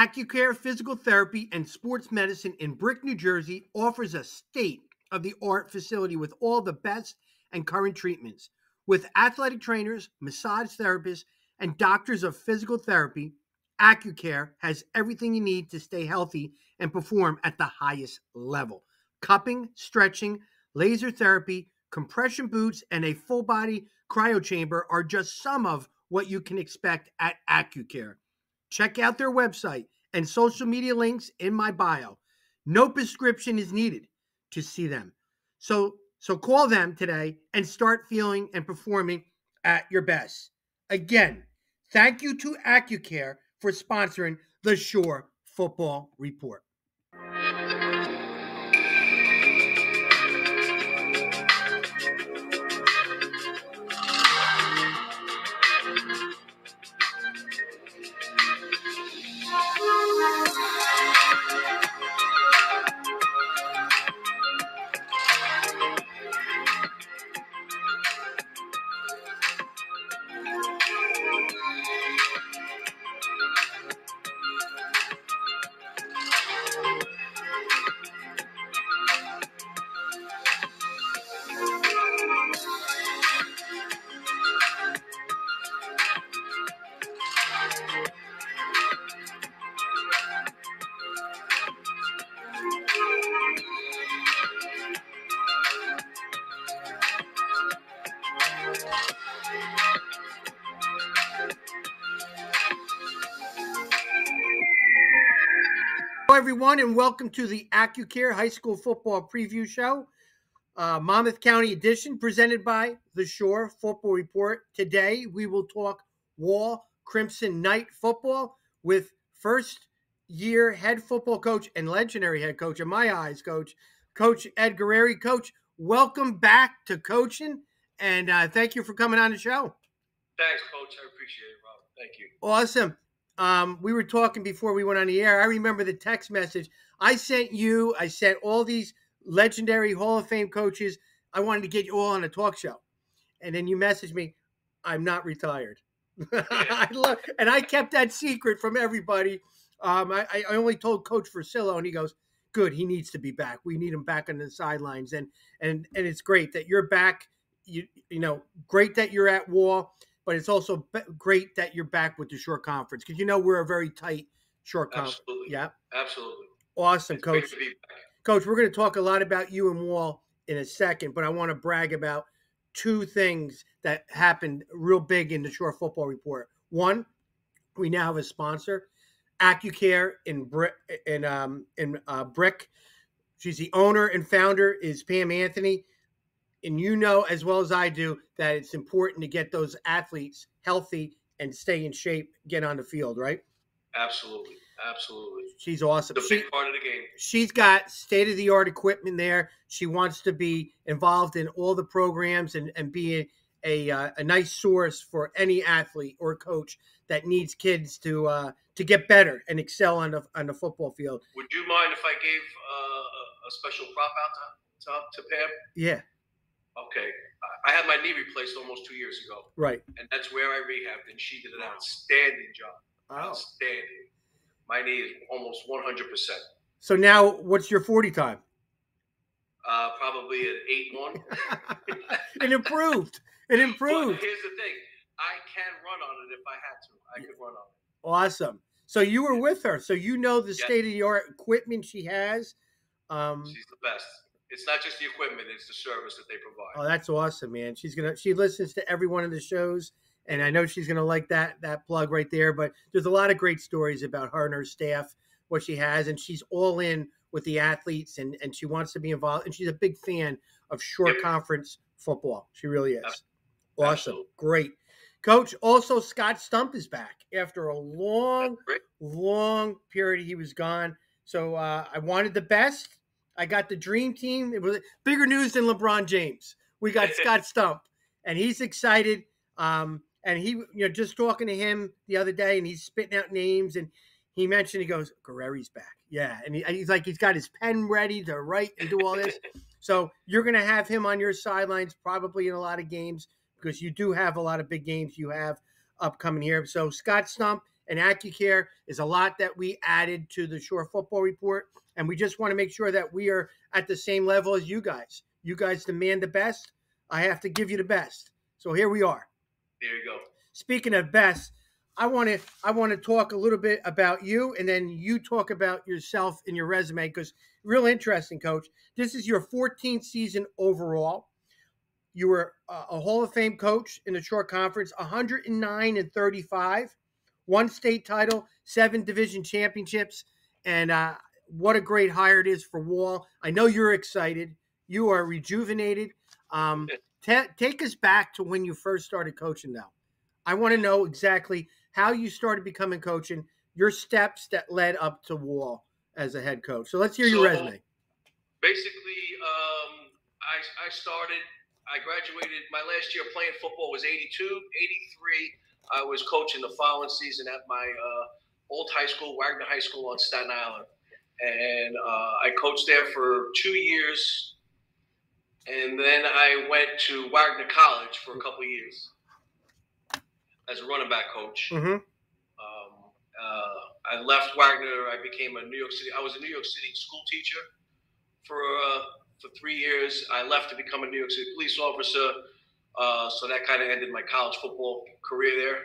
AccuCare Physical Therapy and Sports Medicine in Brick, New Jersey offers a state of the art facility with all the best and current treatments. With athletic trainers, massage therapists, and doctors of physical therapy, AccuCare has everything you need to stay healthy and perform at the highest level. Cupping, stretching, laser therapy, compression boots, and a full body cryo chamber are just some of what you can expect at AccuCare. Check out their website and social media links in my bio. No prescription is needed to see them. So so call them today and start feeling and performing at your best. Again, thank you to AccuCare for sponsoring the Shore Football Report. Hello, everyone, and welcome to the AccuCare High School Football Preview Show, uh, Monmouth County edition, presented by the Shore Football Report. Today, we will talk Wall Crimson Knight football with first year head football coach and legendary head coach, in my eyes, coach, Coach Ed Gurrieri. Coach, welcome back to coaching, and uh, thank you for coming on the show. Thanks, Coach. I appreciate it, Rob. Thank you. Awesome. Um, we were talking before we went on the air. I remember the text message I sent you. I sent all these legendary Hall of Fame coaches. I wanted to get you all on a talk show, and then you messaged me. I'm not retired. I love, and I kept that secret from everybody. Um, I, I only told Coach Versillo, and he goes, "Good, he needs to be back. We need him back on the sidelines." And and and it's great that you're back. You you know, great that you're at Wall but it's also great that you're back with the Shore Conference because you know we're a very tight Shore Conference. Absolutely. Yeah, Absolutely. awesome, It's coach. to be back. Coach, we're going to talk a lot about you and Wall in a second, but I want to brag about two things that happened real big in the Shore Football Report. One, we now have a sponsor, AccuCare in Brick in um in uh, Brick. She's the owner and founder is Pam Anthony, and you know as well as I do that it's important to get those athletes healthy and stay in shape, get on the field, right? Absolutely. Absolutely. She's awesome. The She- big part of the game. she's got state of the art equipment there. She wants to be involved in all the programs and, and be a, a, uh, a nice source for any athlete or coach that needs kids to uh, to get better and excel on the on the football field. Would you mind if I gave uh, a- a special prop out to, to, to Pam? Yeah, Okay. I- had my knee replaced almost two years ago, right. and that's where I rehabbed, and she did an outstanding job. Oh. Outstanding. My knee is almost 100%. So now, what's your forty time? Uh, probably an 8 1. it improved. It But improved. here's the thing I can run on it if I had to. I could run on it. Awesome. So you were with her. So you know the Yeah. state of the art equipment she has. Um, She's the best. It's not just the equipment; it's the service that they provide. Oh, that's awesome, man. She's gonna she listens to every one of the shows, and I know she's gonna like that that plug right there. But there's a lot of great stories about her and her staff, what she has, and she's all in with the athletes, and and she wants to be involved, and she's a big fan of short Yep. conference football. She really is. Abs- Awesome, absolutely. great, coach. Also, Scott Stump is back after a long long period he was gone. So uh, I wanted the best. I got the dream team. It was bigger news than LeBron James. We got Scott Stump, and he's excited. Um, and he, you know, just talking to him the other day, and he's spitting out names, and he mentioned he goes, Gurrieri's back, yeah, and, he, and he's like he's got his pen ready to write and do all this. so you're gonna have him on your sidelines probably in a lot of games because you do have a lot of big games you have upcoming here. So Scott Stump and AccuCare is a lot that we added to the Shore Football Report, and we just want to make sure that we are at the same level as you guys. You guys demand the best. I have to give you the best. So here we are. There you go. Speaking of best, I want to I want to talk a little bit about you, and then you talk about yourself and your resume because real interesting, Coach. This is your 14th season overall. You were a Hall of Fame coach in the Shore Conference, 109 and 35, one state title, seven division championships, and uh, what a great hire it is for Wall. I know you're excited. You are rejuvenated. Um, t- take us back to when you first started coaching. Now, I want to know exactly how you started becoming coaching, your steps that led up to Wall as a head coach. So let's hear your resume. Basically, um, I, I started I graduated my last year playing football was 82, 83. I was coaching the following season at my uh, old high school, Wagner High School on Staten Island. And uh, I coached there for two years. And then I went to Wagner College for a couple years as a running back coach. Mm-hmm. Um, uh, I left Wagner. I became a New York City. I was a New York City school teacher for uh, for three years. I left to become a New York City police officer. Uh, so that kind of ended my college football career there.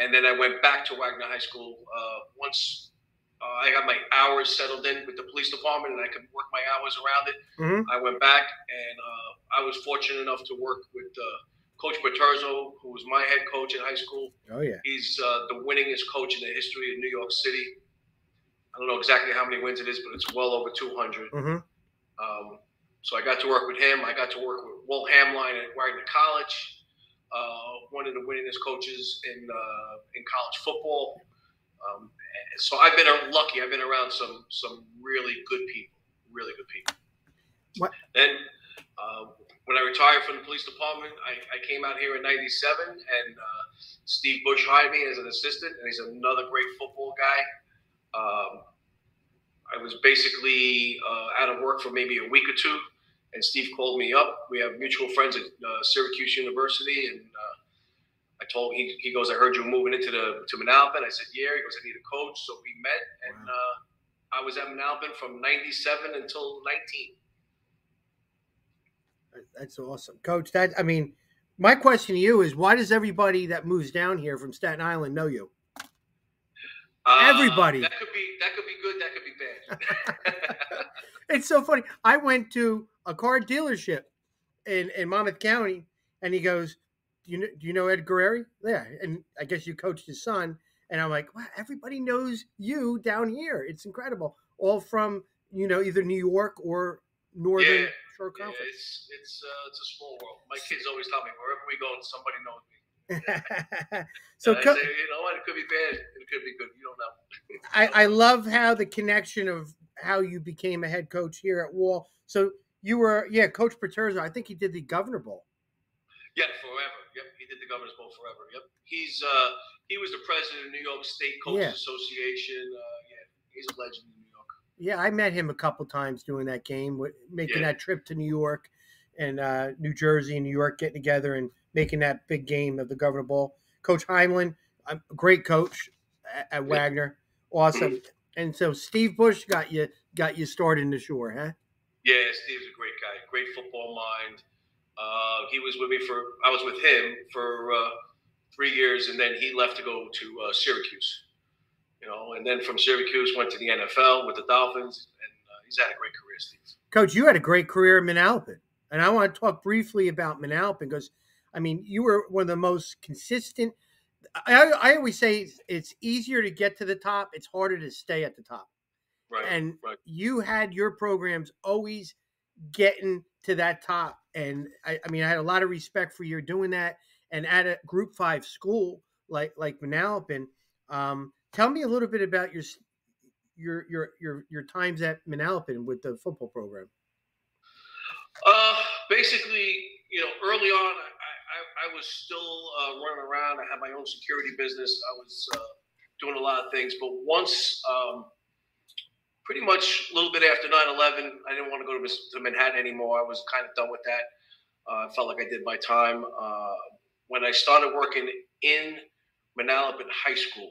And then I went back to Wagner High School uh, once uh, I got my hours settled in with the police department and I could work my hours around it. Mm-hmm. I went back and uh, I was fortunate enough to work with uh, Coach Paterzo, who was my head coach in high school. Oh, yeah. He's uh, the winningest coach in the history of New York City. I don't know exactly how many wins it is, but it's well over 200. Mm-hmm. Um, so I got to work with him. I got to work with Walt Hamline at Wagner College, uh, one of the winningest coaches in uh, in college football. Um, so I've been lucky. I've been around some some really good people, really good people. What? Then uh, when I retired from the police department, I, I came out here in '97, and uh, Steve Bush hired me as an assistant, and he's another great football guy. Um, I was basically uh, out of work for maybe a week or two, and Steve called me up. We have mutual friends at uh, Syracuse University, and I told he he goes, I heard you moving into the to Manalapan. I said, yeah. He goes, I need a coach. So we met, and. Uh, I was at Manalapan from '97 until 19. That's awesome, Coach. That I mean, my question to you is, why does everybody that moves down here from Staten Island know you? Uh, Everybody. That could be that could be good. That could be bad. it's so funny. I went to a car dealership in in Monmouth County, and he goes, "Do you know, do you know Ed Gurrieri?" Yeah, and I guess you coached his son. And I'm like, wow, everybody knows you down here. It's incredible. All from you know either New York or Northern yeah, Shore Conference. Yeah, it's it's uh, it's a small world. My kids always tell me wherever we go, somebody knows me. so co- say, you know what? It could be bad. It could be good. You don't know. I, I love how the connection of how you became a head coach here at Wall. So you were, yeah, Coach Paterzo. I think he did the Governor Bowl. Yeah, forever. Yep, he did the Governor's Bowl forever. Yep, he's uh, he was the president of New York State Coaches yeah. Association. Uh, yeah, he's a legend in New York. Yeah, I met him a couple times doing that game, making yeah. that trip to New York and uh, New Jersey and New York, getting together and making that big game of the Governor Bowl. Coach Hamline, a great coach at, at Wagner, awesome. And so Steve Bush got you got you started in the shore, huh? Yeah, Steve's a great guy, great football mind. Uh, he was with me for I was with him for uh, three years, and then he left to go to uh, Syracuse. You know, and then from Syracuse went to the NFL with the Dolphins, and uh, he's had a great career, Steve. Coach, you had a great career in Manalapan, and I want to talk briefly about Manalapan because I mean, you were one of the most consistent. I, I always say it's easier to get to the top. It's harder to stay at the top. Right. And right. you had your programs always getting to that top. And I, I mean, I had a lot of respect for you doing that. And at a Group Five school like like Manalapan, um, tell me a little bit about your your your your your times at Manalapan with the football program. Uh, basically, you know, early on, I, I was still uh, running around. I had my own security business. I was uh, doing a lot of things. But once, um, pretty much a little bit after 9 11, I didn't want to go to, to Manhattan anymore. I was kind of done with that. Uh, I felt like I did my time. Uh, when I started working in Manalapan High School,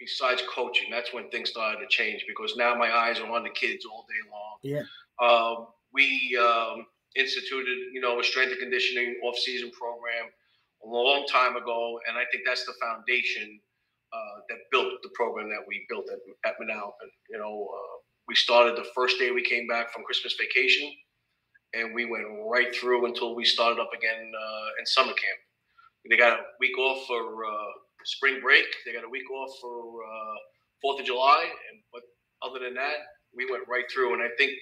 besides coaching, that's when things started to change because now my eyes are on the kids all day long. Yeah. Um, we um, instituted, you know, a strength and conditioning off-season program a long time ago, and I think that's the foundation uh, that built the program that we built at, at Manalapan. You know, uh, we started the first day we came back from Christmas vacation, and we went right through until we started up again uh, in summer camp. They got a week off for uh, spring break. They got a week off for uh, Fourth of July, and but other than that, we went right through. And I think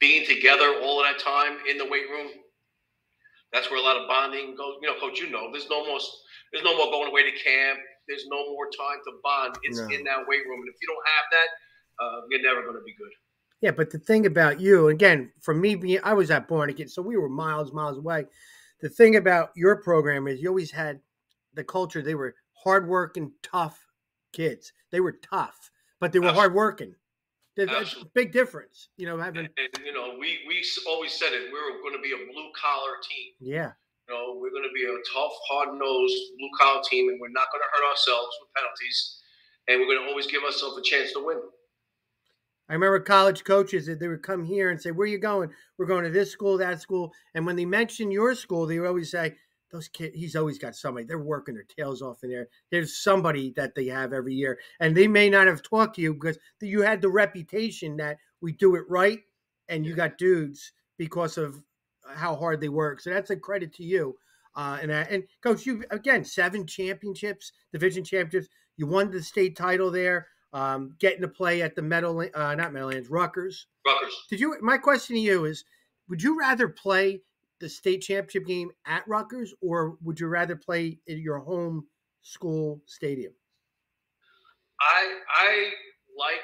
being together all of that time in the weight room, that's where a lot of bonding goes. You know, coach, you know, there's no more, there's no more going away to camp. There's no more time to bond. It's No. in that weight room, and if you don't have that, uh, you're never going to be good. Yeah, but the thing about you, again, for me being, I was at Barnegat, so we were miles, miles away. The thing about your program is you always had the culture. They were hardworking, tough kids. They were tough, but they were Absolutely. hardworking. There's a big difference, you know. Having And, and you know, we we always said it. We were going to be a blue collar team. yeah, You know, we're going to be a tough, hard nosed blue collar team, and we're not going to hurt ourselves with penalties. And we're going to always give ourselves a chance to win. I remember college coaches that they would come here and say, "Where are you going? We're going to this school, that school." And when they mentioned your school, they would always say, "Those kids, he's always got somebody. They're working their tails off in there. There's somebody that they have every year." And they may not have talked to you because you had the reputation that we do it right, and you got dudes because of how hard they work. So that's a credit to you. Uh, and and coach, you again seven championships, division championships. You won the state title there um, getting to play at the Meadow, uh, not Meadowlands, Rutgers. Rutgers. Did you? My question to you is: Would you rather play the state championship game at Rutgers, or would you rather play in your home school stadium? I I like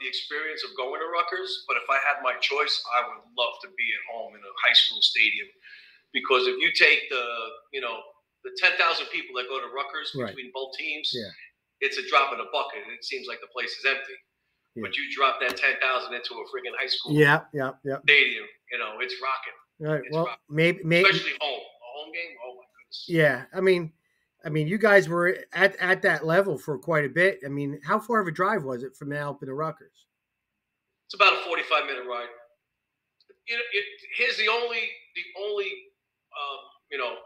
the experience of going to Rutgers, but if I had my choice, I would love to be at home in a high school stadium because if you take the you know the ten thousand people that go to Rutgers Right. between both teams, Yeah. it's a drop in a bucket, and it seems like the place is empty. But you drop that ten thousand into a freaking high school Yeah, yeah, yeah. stadium, you know, it's rocking, Right. It's Well, rough. maybe, maybe. especially home. A home game, oh my goodness. Yeah. I mean, I mean, you guys were at at that level for quite a bit. I mean, how far of a drive was it from Alpin to Rutgers? It's about a 45 minute ride. You know, it, here's the only, the only, um, you know,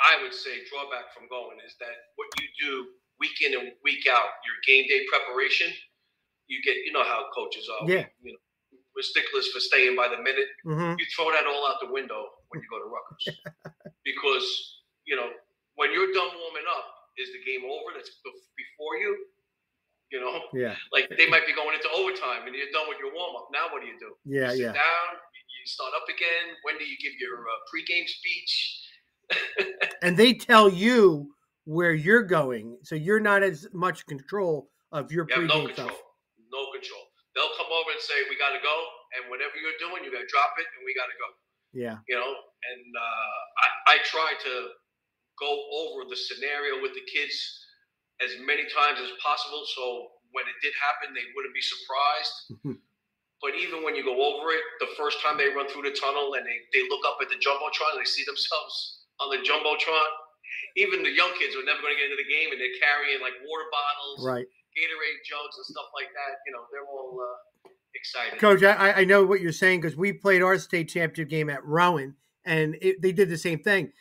I would say drawback from going is that what you do week in and week out, your game day preparation, you get, you know how coaches are. Yeah. You know, we're sticklers for staying by the minute. Mm-hmm. You throw that all out the window when you go to Rutgers, because you know when you're done warming up, is the game over? That's before you. You know, Yeah. like they might be going into overtime and you're done with your warm up. Now what do you do? Yeah. you sit Yeah. down, you start up again. When do you give your uh, pregame speech? And they tell you where you're going, so you're not as much control of your You have no control. stuff. No control. They'll come over and say, "We got to go," and whatever you're doing, you got to drop it, and we got to go. Yeah. You know, and uh, I, I try to go over the scenario with the kids as many times as possible, so when it did happen, they wouldn't be surprised. Mhm. But even when you go over it, the first time they run through the tunnel and they, they look up at the jumbotron and they see themselves on the jumbotron, even the young kids are never going to get into the game and they're carrying like water bottles, Right. Gatorade jugs, and stuff like that. You know, they're all uh, excited. Coach, I, I know what you're saying because we played our state championship game at Rowan, and it, they did the same thing.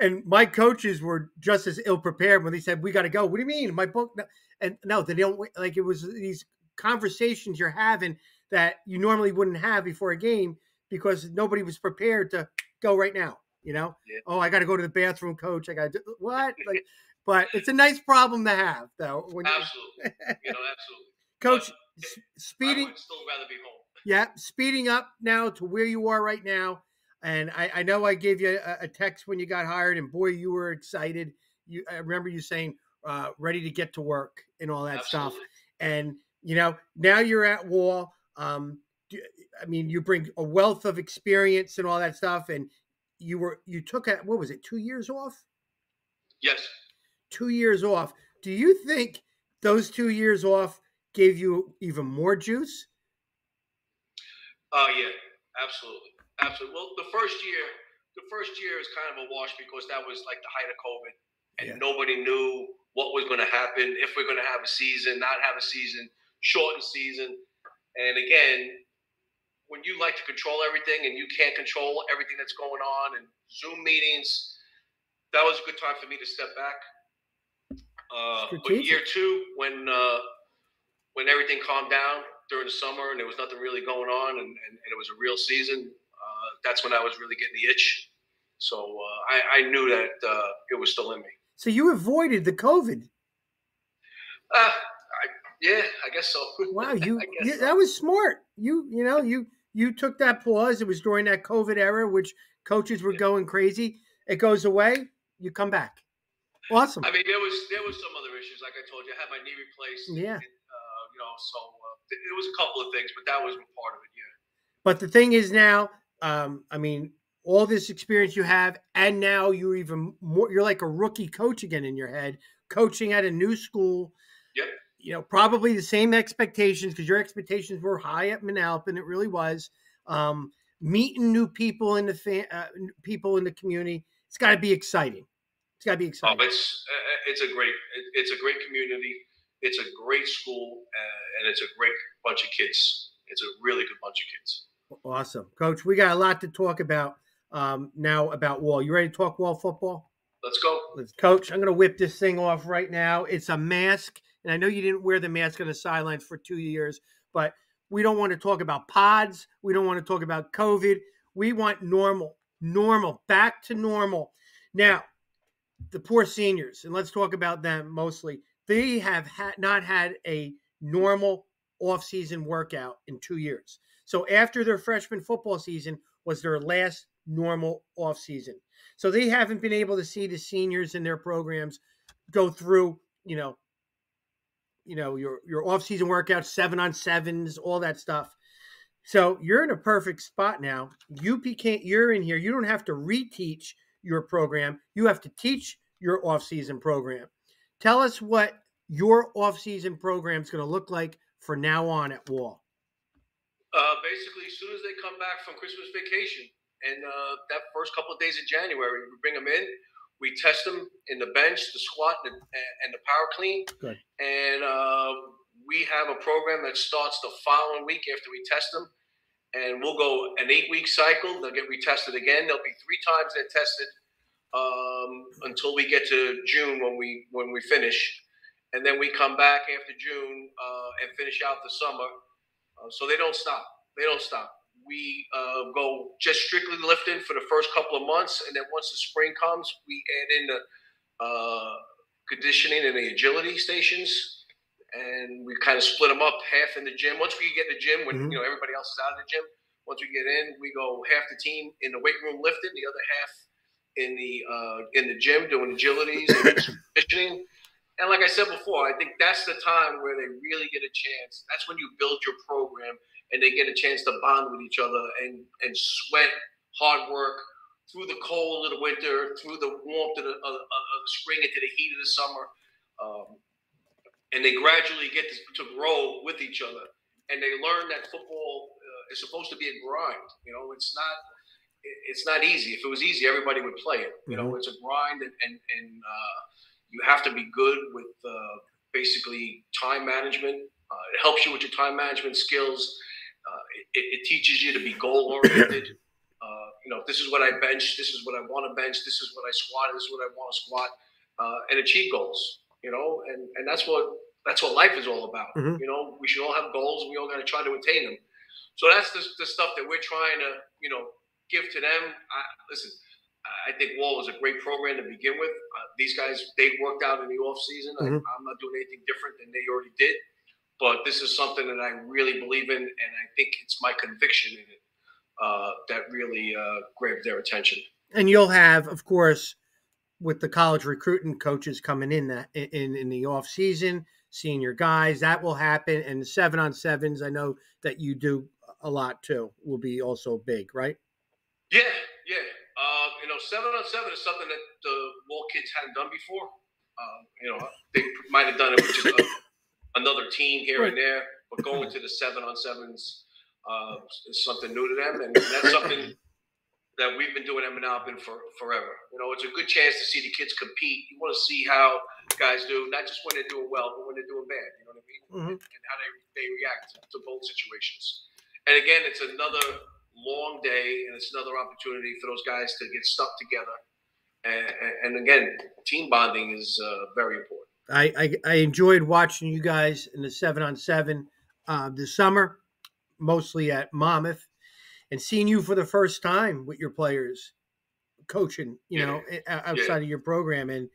And my coaches were just as ill prepared when they said, "We got to go." What do you mean? My book? no." And no, they don't like it was these conversations you're having that you normally wouldn't have before a game because nobody was prepared to go right now. You know? Yeah. Oh, I got to go to the bathroom, coach. I got to uh, what? Like, but it's a nice problem to have, though. When Absolutely. you know, absolutely. coach, But speeding. would still rather be home. Yeah, speeding up now to where you are right now. And I, I know I gave you a, a text when you got hired, and boy, you were excited. You, I remember you saying, uh, "Ready to get to work" and all that stuff. And you know, now you're at Wall. Um, do- I mean, you bring a wealth of experience and all that stuff. And you were you took a what was it, two years off? Yes. Two years off. Do you think those two years off gave you even more juice? Oh yeah, absolutely, absolutely. Well, the first year, the first year is kind of a wash because that was like the height of COVID, and Yeah. nobody knew what was going to happen, if we're going to have a season, not have a season, shortened season. And again, when you like to control everything and you can't control everything that's going on and Zoom meetings, that was a good time for me to step back. Uh, but year two, when uh, when everything calmed down during the summer and there was nothing really going on and, and, and it was a real season, uh, that's when I was really getting the itch. So uh, I, I, knew that uh, it was still in me. So you avoided the COVID. Uh, I, yeah, I guess so. Wow, you, you that was smart. You you know you you took that pause. It was during that COVID era, which coaches were yeah. going crazy. It goes away. You come back. Awesome. I mean, there was there was some other issues. Like I told you, I had my knee replaced. Yeah. And, you know, so uh, it was a couple of things, but that was part of it. Yeah. But the thing is now, um, I mean, all this experience you have, and now you're even more. You're like a rookie coach again in your head, coaching at a new school. Yep. You know, probably the same expectations because your expectations were high at Manalapan. It really was. Um, meeting new people in the fa- uh, people in the community. It's got to be exciting. It's got to be exciting. Oh, it's uh, it's a great it's a great community. It's a great school, uh, and it's a great bunch of kids. It's a really good bunch of kids. Awesome, Coach. We got a lot to talk about um, now about Wall. You ready to talk Wall football? Let's go. Let's, Coach. I'm going to whip this thing off right now. It's a mask, and I know you didn't wear the mask on the sidelines for two years, but we don't want to talk about pods. We don't want to talk about COVID. We want normal, normal, back to normal. Now, the poor seniors, and let's talk about them mostly. They have ha- not had a normal off-season workout in two years. So after their freshman football season was their last normal off season. So they haven't been able to see the seniors in their programs go through, you know, you know, your your off season workouts, seven on sevens, all that stuff. So you're in a perfect spot now. You became you're in here. You don't have to reteach your program. You have to teach your off season program. Tell us what your off season program is going to look like for now on at Wall. Uh, basically, as soon as they come back from Christmas vacation, and uh, that first couple of days of January, we bring them in. We test them in the bench, the squat, and the, and the power clean. Good. And uh, we have a program that starts the following week after we test them. And we'll go an eight week cycle. They'll get retested again. There'll be three times they're tested um, until we get to June when we when we finish. And then we come back after June uh, and finish out the summer. Uh, so they don't stop. They don't stop we uh, go just strictly lifting for the first couple of months, and then once the spring comes, we add in the uh, conditioning and the agility stations, and we kind of split them up half in the gym. Once we get in the gym, when mm-hmm. you know everybody else is out of the gym, once we get in, we go half the team in the weight room lifting, the other half in the uh, in the gym doing agilities and conditioning. And like I said before, I think that's the time where they really get a chance. That's when you build your program and they get a chance to bond with each other and, and sweat hard work through the cold of the winter, through the warmth of the, of, of the spring into the heat of the summer. Um, and they gradually get to, to, grow with each other. And they learn that football uh, is supposed to be a grind. You know, it's not it's not easy. If it was easy, everybody would play it. You know, mm-hmm. it's a grind, and and, and uh, you have to be good with uh, basically time management. Uh, it helps you with your time management skills. Uh, it, it, teaches you to be goal oriented. Uh, you know, this is what I bench. This is what I want to bench. This is what I squat. This is what I want to squat, uh, and achieve goals. You know, and and that's what that's what life is all about. Mm-hmm. You know, we should all have goals, and we all got to try to attain them. So that's the, the stuff that we're trying to, you know, give to them. I, listen, I think Wall was a great program to begin with. Uh, these guys, they worked out in the off season. Mm-hmm. I, am not doing anything different than they already did but this is something that I really believe in, and I think it's my conviction in it uh, that really uh, grabbed their attention. And you'll have, of course, with the college recruiting coaches coming in that in in the off season, senior guys that will happen, and the seven on sevens. I know that you do a lot too. Will be also big, right? Yeah, yeah. Uh, you know, seven on seven is something that the Wall kids hadn't done before. Um, you know, they might have done it with just a, another team here right. and there, but going to the seven on sevens uh, is something new to them, and that's something that we've been doing at Manalapan for forever. You know, it's a good chance to see the kids compete. You want to see how guys do, not just when they're doing well, but when they're doing bad. You know what I mean? Mhm. And, and how they, they react to both situations. And again, it's another long day, and it's another opportunity for those guys to get stuck together. And, and, again, team bonding is uh, very important. I, I I enjoyed watching you guys in the seven on seven uh, this summer, mostly at Monmouth, and seeing you for the first time with your players, coaching. You Yeah. know, outside of your program, and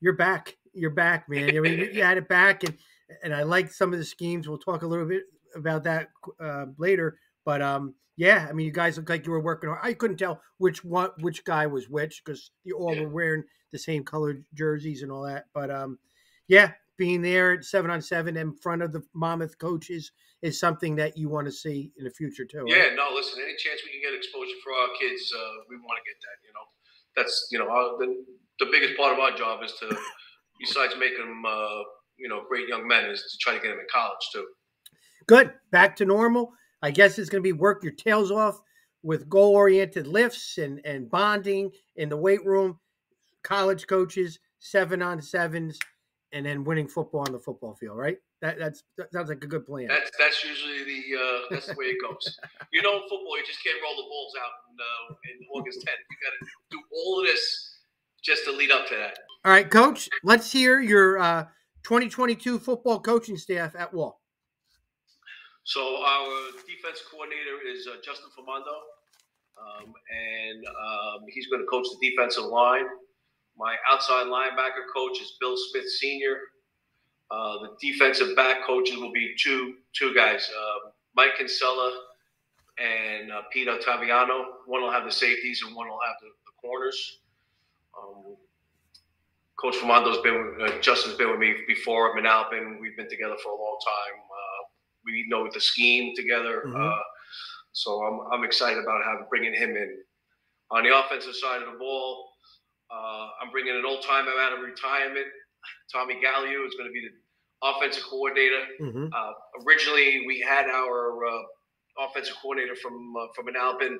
you're back. You're back, man. I mean, you- you had it back, and and I like some of the schemes. We'll talk a little bit about that uh, later. But um, yeah, I mean, you guys look like you were working hard. I couldn't tell which one, which guy was which, because you all Yeah. were wearing the same colored jerseys and all that. But um, yeah, being there at seven on seven in front of the Monmouth coaches is something that you want to see in the future too. right? Yeah, no, listen, any chance we can get exposure for our kids, uh, we want to get that. You know, that's you know our, the the biggest part of our job is to, besides making them uh, you know great young men, is to try to get them in college too. Good. Back to normal. I guess it's going to be work your tails off with goal oriented lifts and, and bonding in the weight room, college coaches, seven on sevens, and then winning football on the football field, right? That that's that sounds like a good plan. That's that's usually the uh, that's the way it goes. you know, in football, you just can't roll the balls out in, uh, in August 10th. You got to do all of this just to lead up to that. All right, coach, let's hear your uh, 2022 football coaching staff at Wall. So our defense coordinator is uh, Justin Famando, um, and um, he's going to coach the defensive line. My outside linebacker coach is Bill Smith Senior. Uh, the defensive back coaches will be two two guys, uh, Mike Kinsella and uh, Pete Ottaviano. One will have the safeties, and one will have the, the corners. Um, Coach Famando's been with, uh, Justin's been with me before at Manalapan. We've been together for a long time. We know the scheme together. Mhm. Uh, so I'm, I'm excited about having bringing him in. On the offensive side of the ball, uh, I'm bringing an old timer out of retirement. Tommy Gallio is going to be the offensive coordinator. Mm-hmm. Uh, originally, we had our uh, offensive coordinator from uh, from Manalapan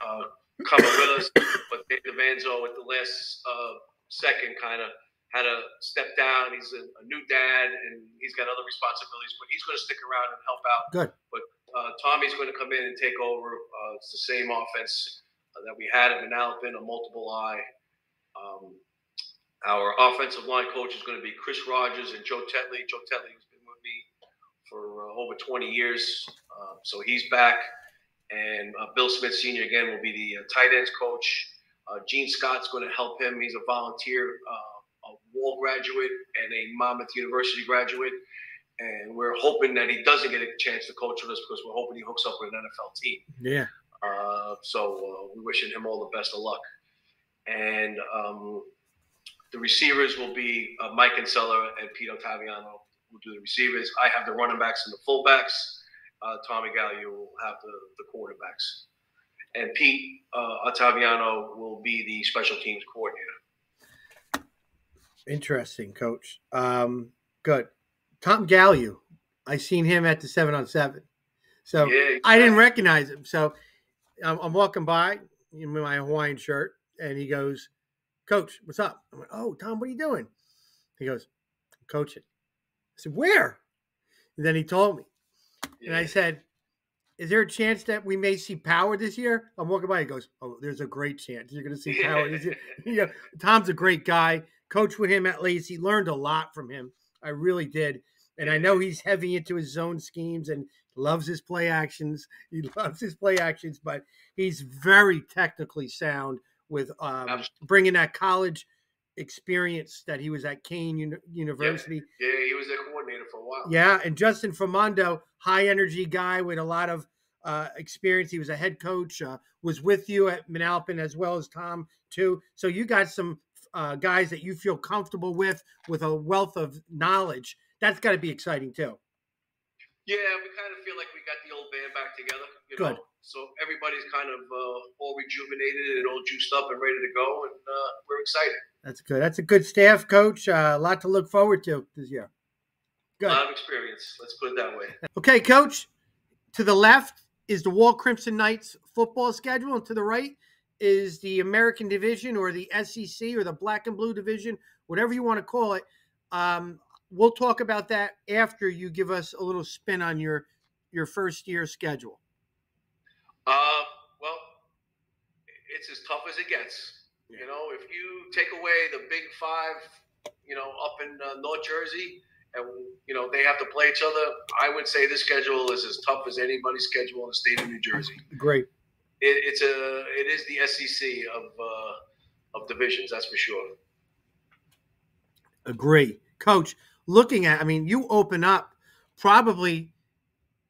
uh, coming with us, but Dave DeVanzo at the last uh, second kind of had to step down. He's a, a new dad and he's got other responsibilities, but he's going to stick around and help out. Good. But uh, Tommy's going to come in and take over. Uh, it's the same offense uh, that we had at Manalapan, a multiple eye. Um, our offensive line coach is going to be Chris Rogers and Joe Tetley. Joe Tetley has been with me for uh, over 20 years, uh, so he's back. And uh, Bill Smith Sr. again will be the uh, tight ends coach. Uh, Gene Scott's going to help him. He's a volunteer, uh, a Wall graduate and a Monmouth University graduate. And we're hoping that he doesn't get a chance to coach with us because we're hoping he hooks up with an NFL team. Yeah. Uh, so uh, we're wishing him all the best of luck. And um, the receivers will be uh, Mike Kinsella and Pete Ottaviano will do the receivers. I have the running backs and the fullbacks. Uh, Tommy Galliu will have the, the quarterbacks. And Pete uh, Ottaviano will be the special teams coordinator. Interesting, coach. Um, good. Tom Galliu. I seen him at the seven on seven. So yeah, I didn't recognize him. So I'm, I'm walking by in my Hawaiian shirt, and he goes, "Coach, what's up?" I went, "Oh, Tom, what are you doing?" He goes, "I'm coaching." I said, "Where?" And then he told me, and I said, "Is there a chance that we may see Power this year?" I'm walking by. He goes, "Oh, there's a great chance you're going to see Power this year." you know, Tom's a great guy. Coached with him at least. He learned a lot from him. I really did. And I know he's heavy into his zone schemes and loves his play actions. He loves his play actions, but he's very technically sound with um, bringing that college experience that he was at Kean Uni- University. yeah, he was a coordinator for a while. Yeah, and Justin Famando, high energy guy with a lot of uh, experience. He was a head coach, uh, was with you at Manalapan as well as Tom too. So you got some uh, guys that you feel comfortable with, with a wealth of knowledge. That's got to be exciting too. Yeah, we kind of feel like we got the old band back together. You Good. Know? So everybody's kind of uh, all rejuvenated and all juiced up and ready to go, and uh, we're excited. That's good. That's a good staff, coach. Uh, a lot to look forward to this year. Good. A Good. lot of experience. Let's put it that way. Okay, coach. To the left, is the Wall Crimson Knights football schedule, and to the right is the American Division or the SEC or the Black and Blue Division, whatever you want to call it. Um, we'll talk about that after you give us a little spin on your your first year schedule. Uh, well, it's as tough as it gets. Yeah. You know, if you take away the Big Five, you know, up in uh, North Jersey, and you know they have to play each other. I would say this schedule is as tough as anybody's schedule in the state of New Jersey. Great. It, it's a it is the SEC of uh, of divisions, that's for sure. Agree, Coach. Looking at, I mean, you open up probably,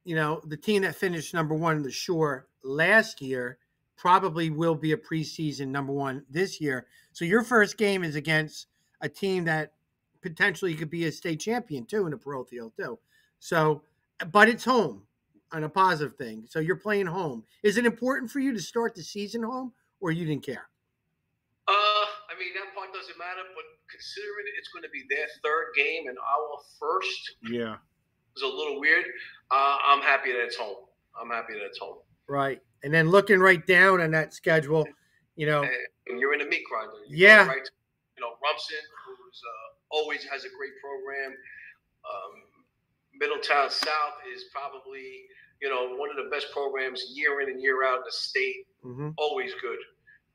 you know, the team that finished number one in the Shore last year probably will be a preseason number one this year. So your first game is against a team that potentially could be a state champion too in the parochial too. So, but it's home on a positive thing. So you're playing home. Is it important for you to start the season home, or you didn't care? Uh, I mean that part doesn't matter, but considering it's going to be their third game and our first, yeah, it's a little weird. Uh, I'm happy that it's home. I'm happy that it's home. Right, and then looking right down on that schedule, you know, and you're in the meat grinder. You yeah, right. You know, Rumson, who's uh, always has a great program. Um, Middletown South is probably you know one of the best programs year in and year out in the state. Mm-hmm. Always good.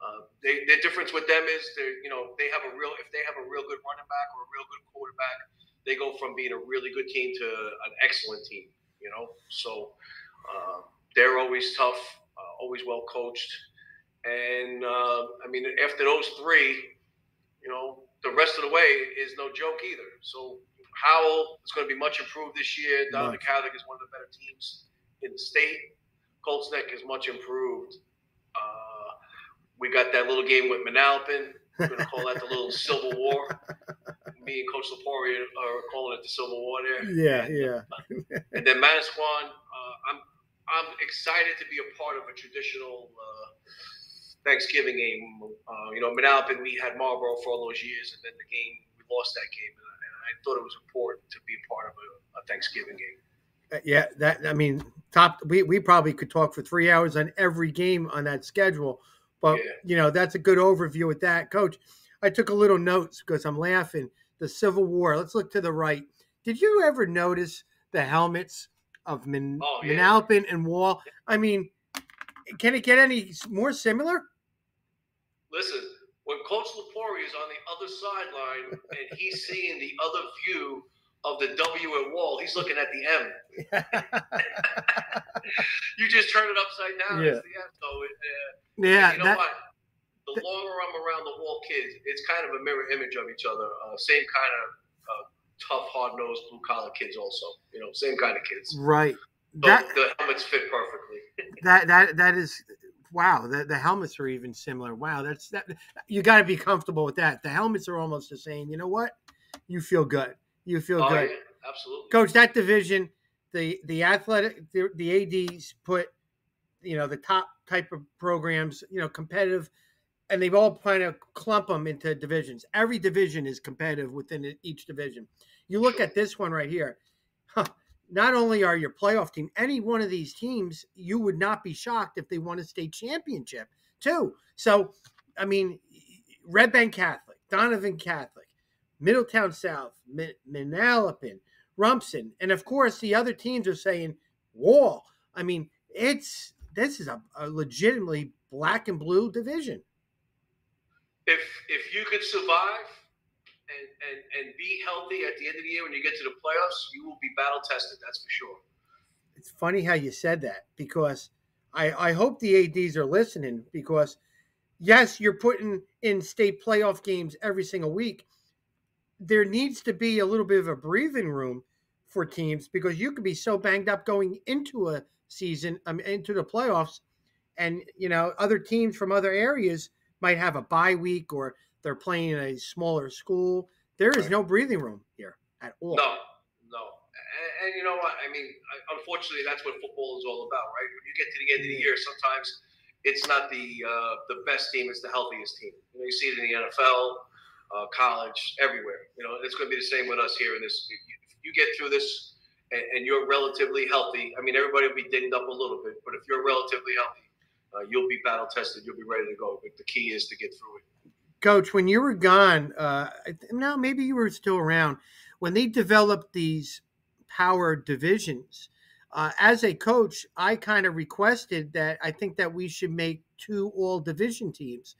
Uh, they, the difference with them is they you know they have a real if they have a real good running back or a real good quarterback, they go from being a really good team to an excellent team. You know, so uh, they're always tough, uh, always well coached, and uh, I mean after those three, you know the rest of the way is no joke either. So Howell is going to be much improved this year. Donovan Catholic is one of the better teams in the state. Colts Neck is much improved. Uh, we got that little game with Manalapan. We're going to call that the little Civil War. Me and Coach Lepori are calling it the Civil War there. Yeah, and, yeah. Uh, and then Manasquan, uh, I'm I'm excited to be a part of a traditional uh, Thanksgiving game. Uh, you know, Manalapan, we had Marlboro for all those years, and then the game we lost that game, and I, and I thought it was important to be a part of a, a Thanksgiving game. Uh, yeah, that I mean, top. We we probably could talk for three hours on every game on that schedule, but yeah. you know that's a good overview with that, Coach. I took a little notes because I'm laughing. The Civil War. Let's look to the right. Did you ever notice the helmets of Min- oh, yeah. And Wall? I mean, can it get any more similar? Listen, when Coach Lepori is on the other sideline and he's seeing the other view of the W at Wall, he's looking at the M. you just turn it upside down. Yeah. It's the M. So it, uh, yeah. You know that, what? The longer I'm around the Wall kids, it's kind of a mirror image of each other. Uh, same kind of uh, tough, hard nosed, blue collar kids. Also, you know, same kind of kids. Right. So that, the helmets fit perfectly. that that that is wow, the, the helmets are even similar. Wow, that's that. You got to be comfortable with that. The helmets are almost the same. You know what? You feel good. You feel oh, good. Yeah, absolutely, coach. That division, the the athletic, the, the ads put, you know, the top type of programs, you know, competitive, and they've all kind of clump them into divisions. Every division is competitive within each division. You look at this one right here. Huh, not only are your playoff team, any one of these teams, you would not be shocked if they won a state championship too. So, I mean, Red Bank Catholic, Donovan Catholic, Middletown South, Manalapan, Rumson, and of course the other teams are saying Wall. I mean, it's this is a, a legitimately black and blue division. If if you could survive and, and, and be healthy at the end of the year when you get to the playoffs, you will be battle tested. That's for sure. It's funny how you said that because I, I hope the ADs are listening because, yes, you're putting in state playoff games every single week. There needs to be a little bit of a breathing room for teams because you could be so banged up going into a season, um, into the playoffs, and you know other teams from other areas might have a bye week or they're playing in a smaller school. There is no breathing room here at all. No, no. And, and you know what? I mean, unfortunately, that's what football is all about, right? When you get to the end of the year, sometimes it's not the uh, the best team; it's the healthiest team. You know, you see it in the NFL, uh, college, everywhere. You know, it's going to be the same with us here in this. If you get through this and, and, you're relatively healthy, I mean, everybody will be dinged up a little bit, but if you're relatively healthy, uh, you'll be battle tested. You'll be ready to go. But the key is to get through it. Coach, when you were gone, uh, now maybe you were still around when they developed these power divisions. Uh, as a coach, I kind of requested that I think that we should make two all division teams.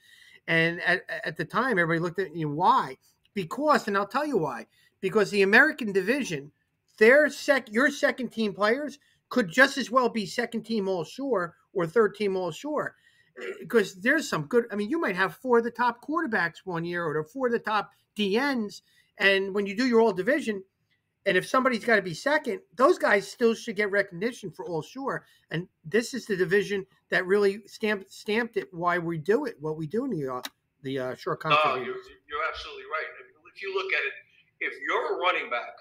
And at, at the time, everybody looked at me, why? Because, and I'll tell you why. Because the American division, their sec, your second team players could just as well be second team all shore or third team all shore. Because eh, there's some good, I mean, you might have four of the top quarterbacks one year or four of the top DNs. And when you do your all division, and if somebody's got to be second, those guys still should get recognition for all shore. And this is the division that really stamped stamped it. Why we do it, what we do in the uh, the uh, shore conference. No, you're, you're absolutely right. If you look at it, if you're a running back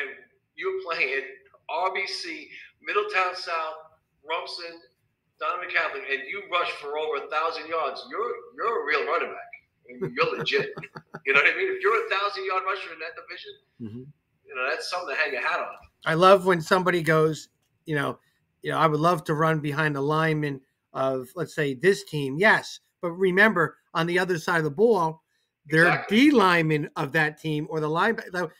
and you're playing RBC, Middletown South, Rumson, Donovan Catholic, and you rush for over a thousand yards, you're you're a real running back. You're legit. you know what I mean? If you're a thousand yard rusher in that division. Mm-hmm you know that's something to hang a hat on. I love when somebody goes, you know, you know, I would love to run behind the lineman of let's say this team, yes, but remember on the other side of the ball, they're exactly. D lineman of that team or the line.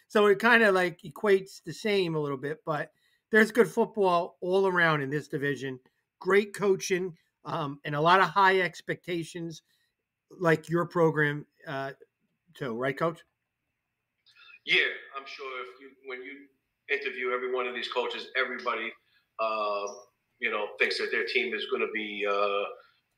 So it kind of like equates the same a little bit, but there's good football all around in this division. Great coaching um, and a lot of high expectations, like your program uh, too, right, Coach? Yeah, I'm sure if you when you interview every one of these coaches, everybody uh, you know thinks that their team is going to be uh,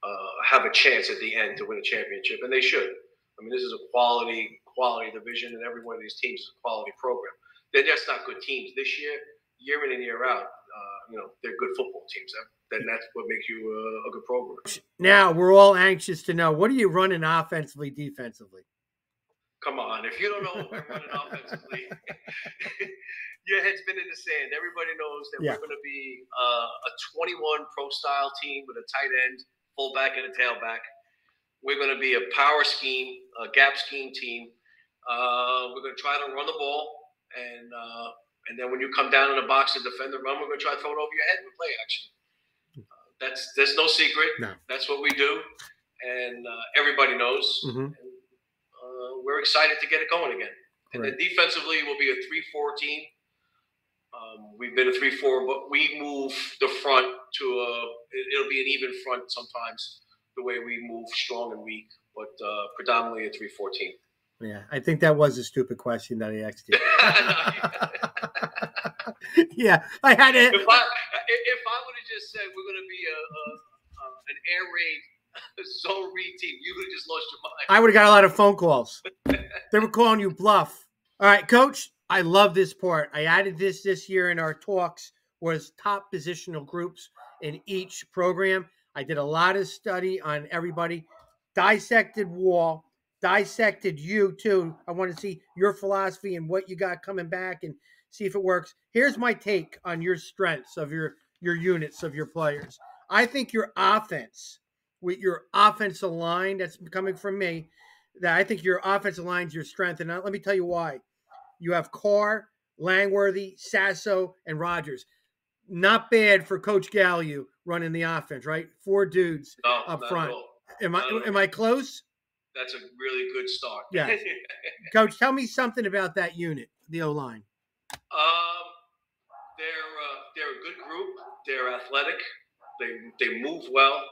uh, have a chance at the end to win a championship, and they should. I mean, this is a quality quality division, and every one of these teams is a quality program. They're just not good teams this year, year in and year out. Uh, you know, they're good football teams. Then that's what makes you a, a good program. Now we're all anxious to know what are you running offensively, defensively. Come on, if you don't know what we're running offensively, your head's been in the sand. Everybody knows that yeah. we're going to be uh, a 21 pro style team with a tight end, fullback, and a tailback. We're going to be a power scheme, a gap scheme team. Uh, we're going to try to run the ball, and uh, and then when you come down in the box to defend the run, we're going to try to throw it over your head with play action. Uh, that's there's no secret. No. That's what we do, and uh, everybody knows. Mm-hmm we're excited to get it going again. And right. then defensively, we'll be a three-four team. Um, we've been a three-four, but we move the front to a. It'll be an even front sometimes, the way we move strong and weak, but uh, predominantly a three-four team. Yeah, I think that was a stupid question that I asked you. yeah, I had it. If I if I would have just said we're going to be a, a, a an air raid zone read team, you would have just lost your mind. I would have got a lot of phone calls. they were calling you bluff. All right, coach, I love this part. I added this this year in our talks was top positional groups in each program. I did a lot of study on everybody, dissected wall, dissected you too. I want to see your philosophy and what you got coming back and see if it works. Here's my take on your strengths of your your units of your players. I think your offense with your offensive line that's coming from me that I think your offensive line is your strength. And let me tell you why. You have Carr, Langworthy, Sasso, and Rogers. Not bad for Coach Gallo running the offense, right? Four dudes no, up front. Am I am I close? That's a really good start. Yeah. Coach, tell me something about that unit, the O line. Um, they're uh, they're a good group. They're athletic. They they move well.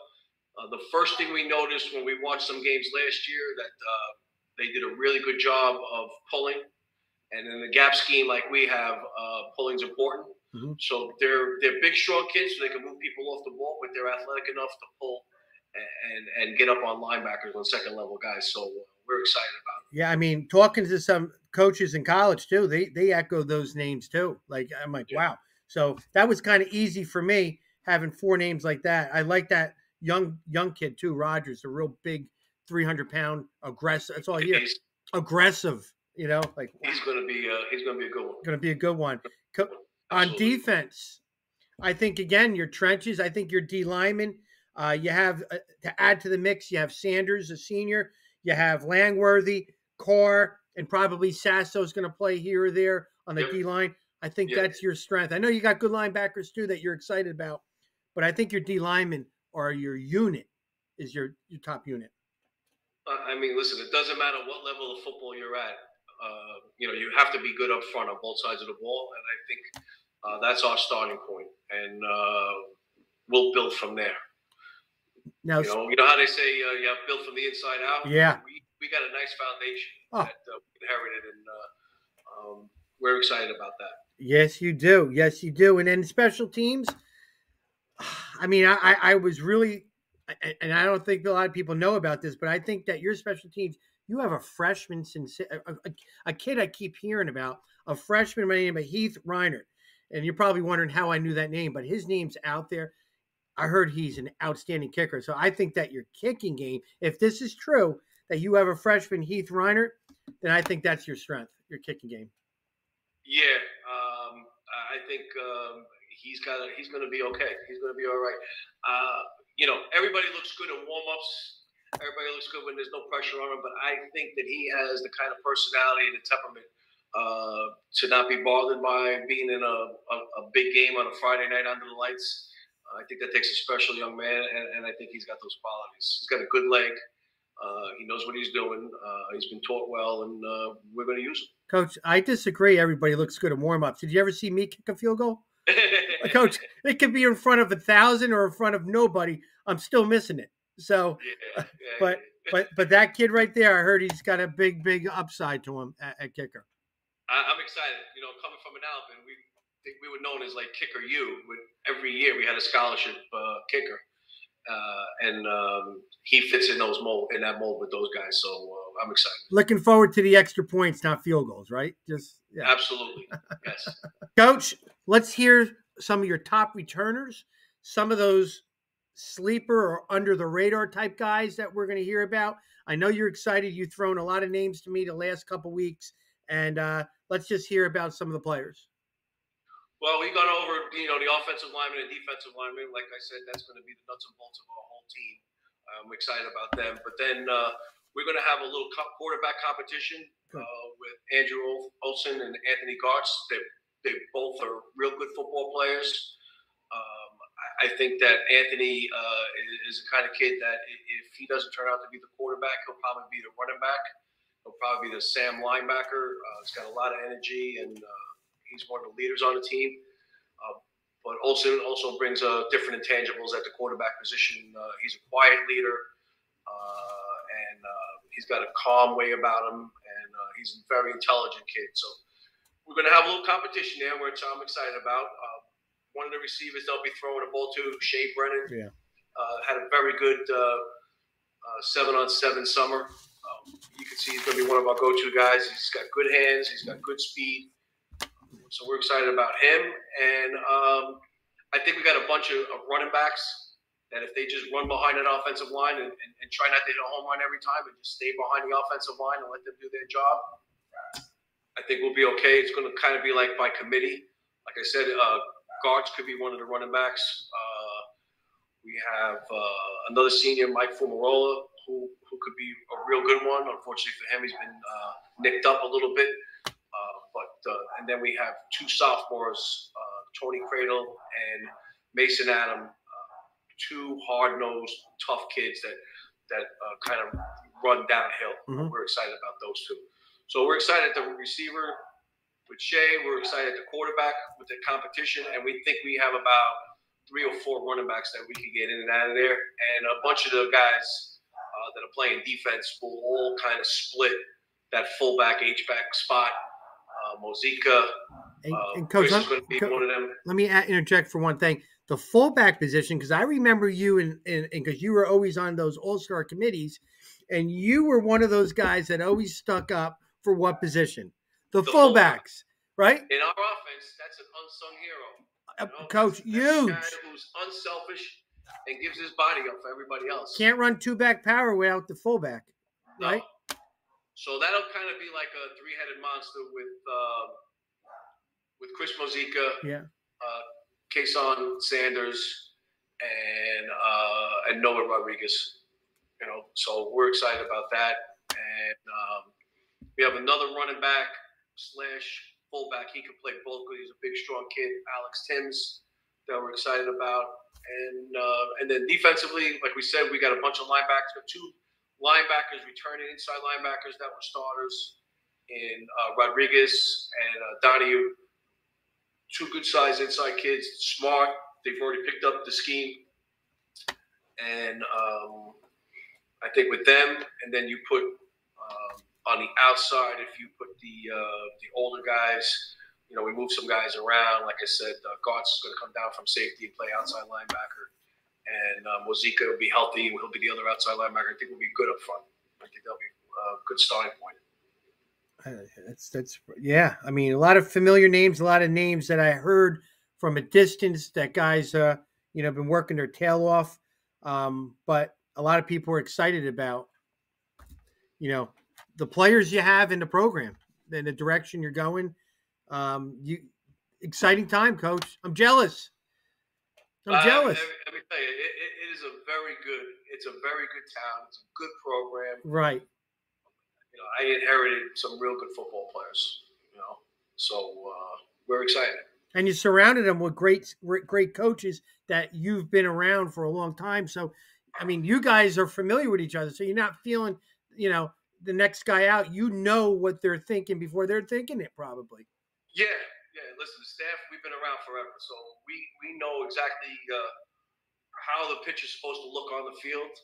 Uh, the first thing we noticed when we watched some games last year that uh, they did a really good job of pulling, and in the gap scheme like we have, uh, pulling's important. Mm-hmm. So they're they're big, strong kids, so they can move people off the ball, but they're athletic enough to pull and and get up on linebackers on second level guys. So uh, we're excited about it. Yeah, I mean, talking to some coaches in college too, they they echo those names too. Like I'm like, yeah. wow. So that was kind of easy for me having four names like that. I like that young young kid too, Rogers, a real big, three hundred pound aggressive. That's all he is. Aggressive, you know, like he's going to be uh, he's going to be a good one. Going to be a good one. Co- on defense, I think again your trenches. I think your D lineman. Uh, you have uh, to add to the mix. You have Sanders, a senior. You have Langworthy, Carr, and probably Sasso is going to play here or there on the yep. D line. I think Yeah. that's your strength. I know you got good linebackers too that you're excited about, but I think your D linemen are your unit, is your your top unit. Uh, I mean, listen, it doesn't matter what level of football you're at. Uh, you know, you have to be good up front on both sides of the ball, and I think uh, that's our starting point, and uh, we'll build from there. Now, You know, you know how they say uh, you have built from the inside out. Yeah. we, we got a nice foundation Oh. that uh, we inherited, and uh, um, we're excited about that. yes, you do. Yes, you do. And then special teams. I mean, I I, was really, and I don't think a lot of people know about this, but I think that your special teams. You have a freshman, since a, a, a kid I keep hearing about, a freshman by the name of Heath Reiner. And you're probably wondering how I knew that name, but his name's out there. I heard he's an outstanding kicker. So I think that your kicking game, if this is true, that you have a freshman Heath Reiner, then I think that's your strength, your kicking game. Yeah, um, I I think um, he's got. He's going to be okay. He's going to be all right. Uh, you know, everybody looks good in warm ups. Everybody looks good when there's no pressure on him. But I think that he has the kind of personality and the temperament uh, to not be bothered by being in a, a, a big game on a Friday night under the lights. Uh, I think that takes a special young man, and, and I think he's got those qualities. He's got a good leg. Uh, he knows what he's doing. Uh, he's been taught well, and uh, we're going to use him. Coach, I disagree. Everybody looks good in warm ups. Did you ever see me kick a field goal? Coach, it could be in front of a thousand or in front of nobody. I'm still missing it. So, Yeah, yeah, but but but that kid right there, I heard he's got a big big upside to him at, at kicker. I, I'm excited. You know, coming from an Alvin, we think we were known as like Kicker U. With every year we had a scholarship uh, kicker, uh, and um, he fits in those mold in that mold with those guys. So uh, I'm excited. Looking forward to the extra points, not field goals, right? Just yeah. Absolutely, yes. Coach, let's hear some of your top returners, some of those sleeper or under the radar type guys that we're going to hear about. I know you're excited. You've thrown a lot of names to me the last couple weeks, and uh, let's just hear about some of the players. Well, we've gone over you know the offensive lineman and defensive lineman. Like I said, that's going to be the nuts and bolts of our whole team. I'm excited about them. But then uh, we're going to have a little co- quarterback competition uh, with Andrew Olson and Anthony Gartz. They they both are real good football players. Um, I, I think that Anthony uh, is, is the kind of kid that if he doesn't turn out to be the quarterback, he'll probably be the running back. He'll probably be the Sam linebacker. Uh, he's got a lot of energy and uh, he's one of the leaders on the team. Uh, but Olson also brings uh, different intangibles at the quarterback position. Uh, he's a quiet leader, uh, and uh, he's got a calm way about him, and uh, he's a very intelligent kid. So we're going to have a little competition there, which I'm excited about. Uh, one of the receivers they'll be throwing a ball to, Shea Brennan, Yeah. uh, had a very good uh, uh, seven on seven summer. Um, you can see he's going to be one of our go-to guys. He's got good hands. He's got good speed. So we're excited about him. And um, I think we got a bunch of, of running backs that if they just run behind an offensive line and, and, and try not to hit a home run every time and just stay behind the offensive line and let them do their job, I think we'll be okay. It's going to kind of be like by committee. Like I said, uh, Gartz could be one of the running backs. Uh, we have uh, another senior, Mike Fumarola, who, who could be a real good one. Unfortunately for him, he's been uh, nicked up a little bit. And then we have two sophomores, uh, Tony Cradle and Mason Adam, uh, two hard-nosed, tough kids that that uh, kind of run downhill. Mhm. We're excited about those two. So we're excited at the receiver with Shea. We're excited at the quarterback with the competition, and we think we have about three or four running backs that we can get in and out of there, and a bunch of the guys uh, that are playing defense will all kind of split that fullback H back spot. Uh, Mozika, And, uh, and coach, let, is going to be co- one of them. let me interject for one thing. The fullback position, because I remember you and because you were always on those All Star committees, and you were one of those guys that always stuck up for what position? The, The fullbacks, right? In our offense, that's an unsung hero. Uh, you know? Coach, huge. who's unselfish and gives his body up for everybody else. Can't run two back power without the fullback, No. right? So that'll kind of be like a three-headed monster with uh, with Chris Mozika, Yeah. uh, Kason Sanders, and uh, and Noah Rodriguez. You know, so we're excited about that, and um, we have another running back slash fullback. He can play both. He's a big, strong kid. Alex Timms that we're excited about, and uh, and then defensively, like we said, we got a bunch of linebackers. Two linebackers returning inside linebackers that were starters in uh, Rodriguez and uh, Donahue. Two good sized inside kids, smart. They've already picked up the scheme, and um, I think with them, and then you put um, on the outside, if you put the uh, the older guys, you know, we move some guys around. Like I said, uh, is going to come down from safety and play outside linebacker, and um, Mozika will be healthy he'll be the other outside linebacker. I think we'll be good up front. I think that'll be a good starting point. Uh, that's that's yeah. I mean, a lot of familiar names, a lot of names that I heard from a distance that guys, uh, you know, been working their tail off. Um, but a lot of people are excited about, you know, the players you have in the program and the direction you're going. Um, you exciting time, coach. I'm jealous. I'm uh, jealous. Let me, tell you, it, it is a very good. It's a very good town. It's a good program. Right. You know, I inherited some real good football players. You know, so uh, we're excited. And you surrounded them with great, great coaches that you've been around for a long time. So I mean, you guys are familiar with each other, so you're not feeling, you know, the next guy out. You know what they're thinking before they're thinking it, probably. Yeah, yeah. Listen, the staff, we've been around forever, so we we know exactly uh, how the pitch is supposed to look on the field,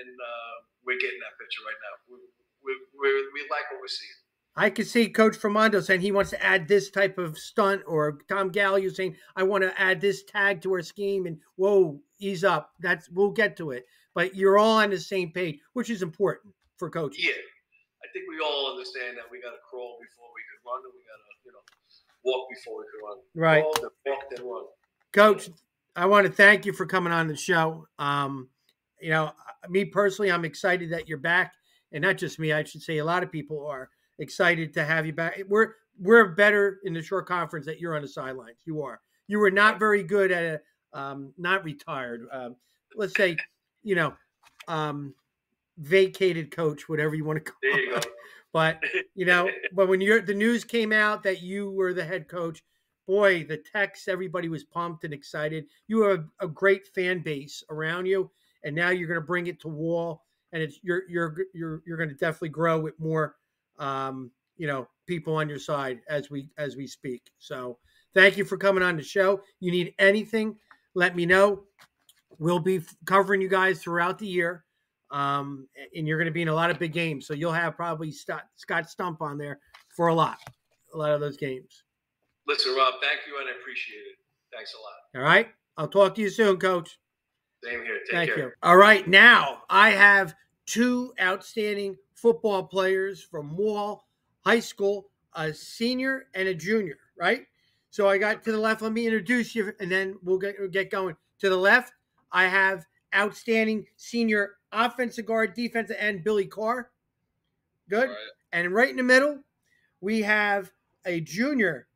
and uh, we're getting that picture right now. We we we we like what we're seeing. I can see Coach Fermondo saying he wants to add this type of stunt, or Tom Gallo saying, "I want to add this tag to our scheme." And whoa, ease up. That's we'll get to it. But you're all on the same page, which is important for coaches. Yeah, I think we all understand that we got to crawl before we can run, and we got to walk before we can run. Right. Then walk, then run. Coach, I want to thank you for coming on the show. Um, you know, me personally, I'm excited that you're back, and not just me. I should say a lot of people are excited to have you back. We're we're better in the Shore Conference that you're on the sidelines. You are. You were not very good at a um, not retired. Um, let's say, you know, um, vacated coach, whatever you want to call you it. But you know, but when you're the news came out that you were the head coach, boy, the text everybody was pumped and excited. You have a great fan base around you, and now you're going to bring it to Wall, and it's you're you're you're you're going to definitely grow with more um, you know, people on your side as we as we speak. So thank you for coming on the show. You need anything, let me know. We'll be covering you guys throughout the year. Um, and you're going to be in a lot of big games. So you'll have probably Scott, Scott Stump on there for a lot, a lot of those games. Listen, Rob, thank you and I appreciate it. Thanks a lot. All right. I'll talk to you soon, coach. Same here. Take Thank care. you. All right. Now I have two outstanding football players from Wall High School, a senior and a junior, right? So I got to the left. Let me introduce you, and then we'll get we'll get going. To the left, I have outstanding senior offensive guard, defensive end Billy Carr. Good. Right. And right in the middle, we have a junior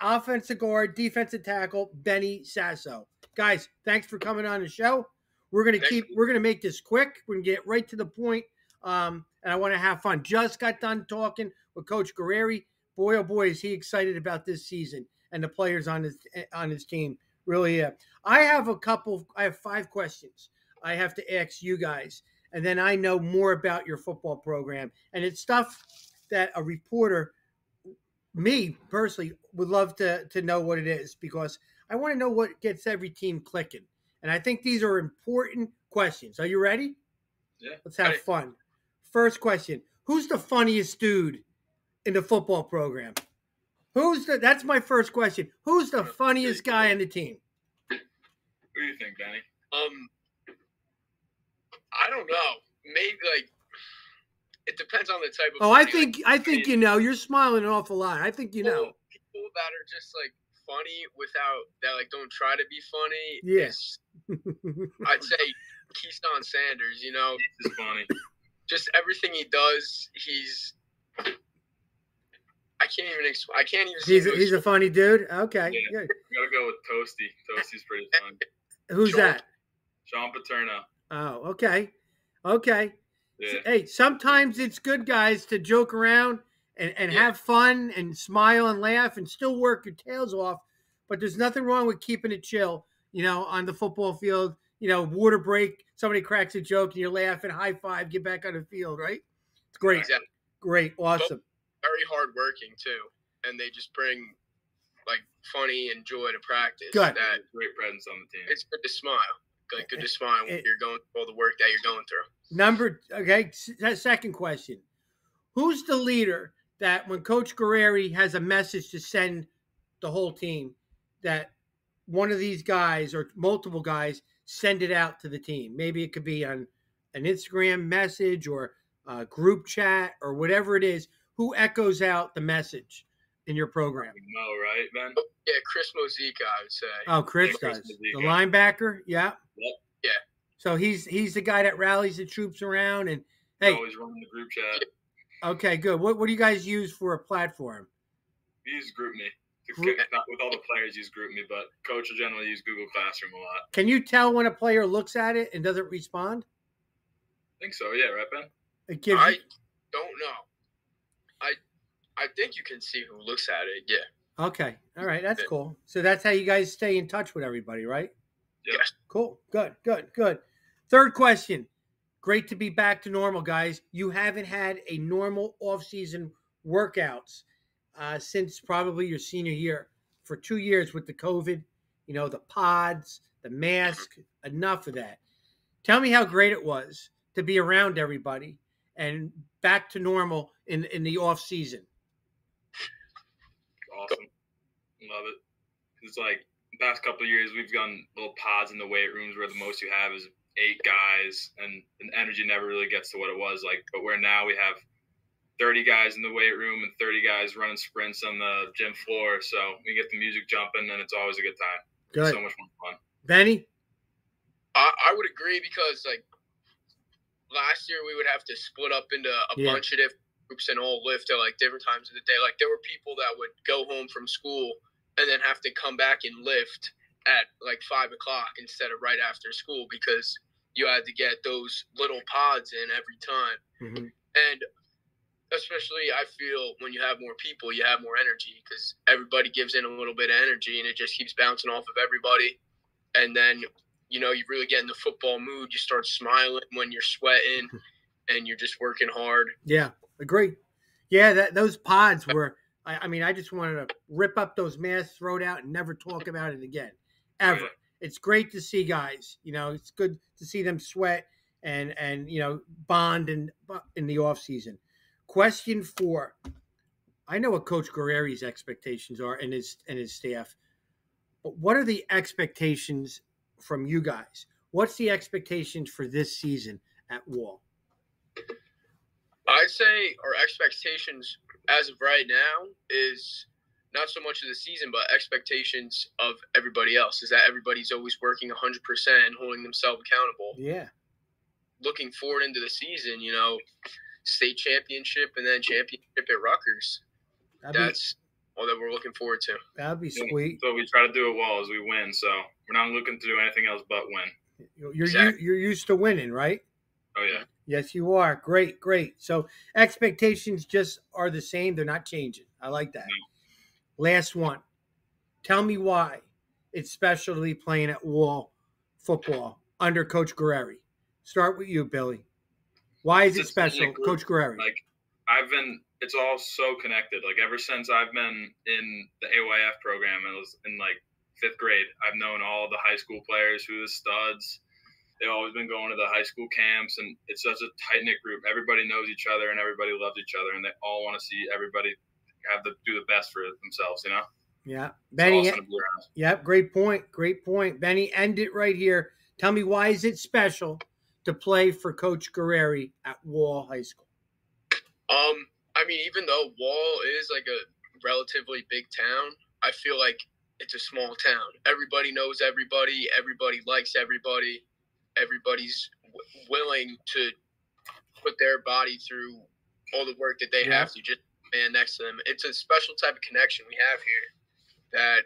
offensive guard, defensive tackle Benny Sasso. Guys, thanks for coming on the show. We're gonna keep. We're gonna make this quick. We're gonna get right to the point. Um, and I want to have fun. Just got done talking with Coach Gurrieri. Boy, oh boy, is he excited about this season and the players on his on his team. Really, uh, I have a couple. I have five questions I have to ask you guys, and then I know more about your football program. And it's stuff that a reporter, me personally, would love to to know what it is because I want to know what gets every team clicking. And I think these are important questions. Are you ready? Yeah. Let's have fun. First question Who's the funniest dude in the football program? Who's the that's my first question. Who's the funniest guy on the team? What do you think, Danny? Um don't know. Maybe like it depends on the type of Oh, I think like, I think you know. You're smiling an awful lot. I think you know. People that are just like funny without that like don't try to be funny. Yes. I'd say Keyshawn Sanders, you know. He's funny just everything he does, he's. I can't even. Explain. I can't even. He's a, he's a funny dude. Okay, yeah, good. Gotta go with Toasty. Toasty's pretty fun. Who's Sean, that? Sean Paterno. Oh, okay, okay. Yeah. Hey, sometimes it's good guys to joke around and, and Yeah. have fun and smile and laugh and still work your tails off. But there's nothing wrong with keeping it chill, you know, on the football field. You know, water break, somebody cracks a joke and you're laughing, high five, get back on the field, right? It's great. Exactly. Great. Awesome. Very hardworking too, and they just bring like funny and joy to practice. Good. That Great presence on the team. it's good to smile. Like good to smile when It- you're going through all the work that you're going through. Number okay, second question. Who's the leader that when Coach Gurrieri has a message to send the whole team, that one of these guys or multiple guys send it out to the team? Maybe it could be on an Instagram message or a group chat or whatever it is. Who echoes out the message in your program? No, right, Ben? Yeah, Chris Mozika, I would say. Oh, Chris Yeah, Chris does. The linebacker, yeah. Yep. Yeah. So he's he's the guy that rallies the troops around and hey, Always running the group chat. Okay, good. What what do you guys use for a platform? We use GroupMe. To Group- co- not with all the players use GroupMe, but coach will generally use Google Classroom a lot. Can you tell when a player looks at it and doesn't respond? I think so, yeah, right, Ben? It gives I you, don't know. I I think you can see who looks at it. Yeah. okay. All right, that's cool. So that's how you guys stay in touch with everybody, right? Yes. Cool. Good. Good. Good. Third question. Great to be back to normal, guys. You haven't had a normal off-season workouts uh, since probably your senior year. For two years with the COVID, you know, the pods, the mask, enough of that. Tell me how great it was to be around everybody and back to normal in in the off season. Awesome. Love it. It's like the past couple of years, we've done little pods in the weight rooms where the most you have is eight guys, and the energy never really gets to what it was like. But where now we have 30 guys in the weight room and 30 guys running sprints on the gym floor. So we get the music jumping, and it's always a good time. Good. So much more fun. Benny? I, I would agree because like last year we would have to split up into a Yeah. bunch of different groups and all lift at like different times of the day. Like there were people that would go home from school and then have to come back and lift at like five o'clock instead of right after school because you had to get those little pods in every time. Mhm. And especially I feel when you have more people, you have more energy because everybody gives in a little bit of energy and it just keeps bouncing off of everybody. And then, you know, you really get in the football mood. You start smiling when you're sweating and you're just working hard. Yeah, agree. Yeah, that those pods were. I, I mean, I just wanted to rip up those masks, throw it out, and never talk about it again, ever. It's great to see guys. You know, it's good to see them sweat and and you know bond in in the off season. Question four. I know what Coach Gurrieri's expectations are and his and his staff, but what are the expectations from you guys? What's the expectations for this season at Wall? I'd say our expectations as of right now is not so much of the season, but expectations of everybody else is that everybody's always working 100% and holding themselves accountable. Yeah. Looking forward into the season, you know, state championship and then championship at Rutgers. That'd be, That's all that we're looking forward to. that'd be sweet. So we try to do it well as we win. So we're not looking to do anything else but win. You're you're, Exactly. you're used to winning, right? Oh yeah. Yes, you are. Great, great. So expectations just are the same; they're not changing. I like that. Last one. Tell me why it's special to be playing at Wall football under Coach Gurrieri. Start with you, Billy. Why is it It's senior special, group. Coach Gurrieri? Like I've been, it's all so connected. Like ever since I've been in the AYF program, it was in like fifth grade. I've known all the high school players who are the studs. They've always been going to the high school camps, and it's such a tight knit group. Everybody knows each other, and everybody loves each other, and they all want to see everybody have the do the best for themselves. You know, yeah, It's Benny. awesome to be around. Yep, great point. Great point, Benny. End it right here. Tell me why is it special to play for Coach Gurrieri at Wall High School? Um, I mean, even though Wall is like a relatively big town, I feel like it's a small town. Everybody knows everybody. Everybody likes everybody. Everybody's w- willing to put their body through all the work that they Yeah. have to just man next to them. It's a special type of connection we have here that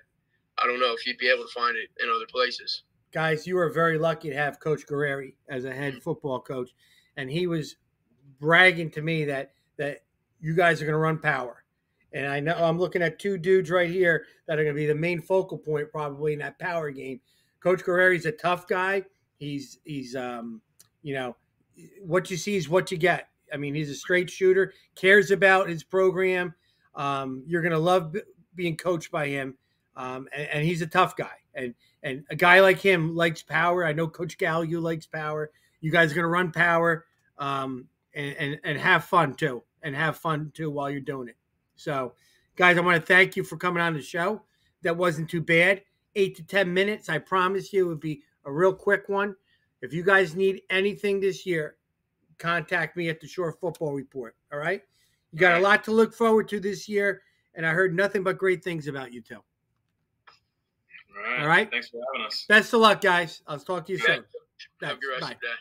I don't know if you'd be able to find it in other places. guys, you are very lucky to have Coach Gurrieri as a head football coach, and he was bragging to me that that you guys are going to run power. And I know I'm looking at two dudes right here that are going to be the main focal point probably in that power game. Coach Gurrieri's a tough guy. He's he's um you know what you see is what you get. I mean, he's a straight shooter, cares about his program. Um, you're to love being coached by him, um, and, and, he's a tough guy. And and a guy like him likes power. I know Coach you likes power. You guys are to run power um, and, and and have fun too, and have fun too while you're doing it. So, guys, I want to thank you for coming on the show. That wasn't too bad. Eight to ten minutes. I promise you, it would be a real quick one. If you guys need anything this year, contact me at the Shore Football Report. All right. You got a lot to look forward to this year, and I heard nothing but great things about you too. All right. All right. Thanks for having us. Best of luck, guys. I'll talk to you soon. Have a good rest Bye. of the day.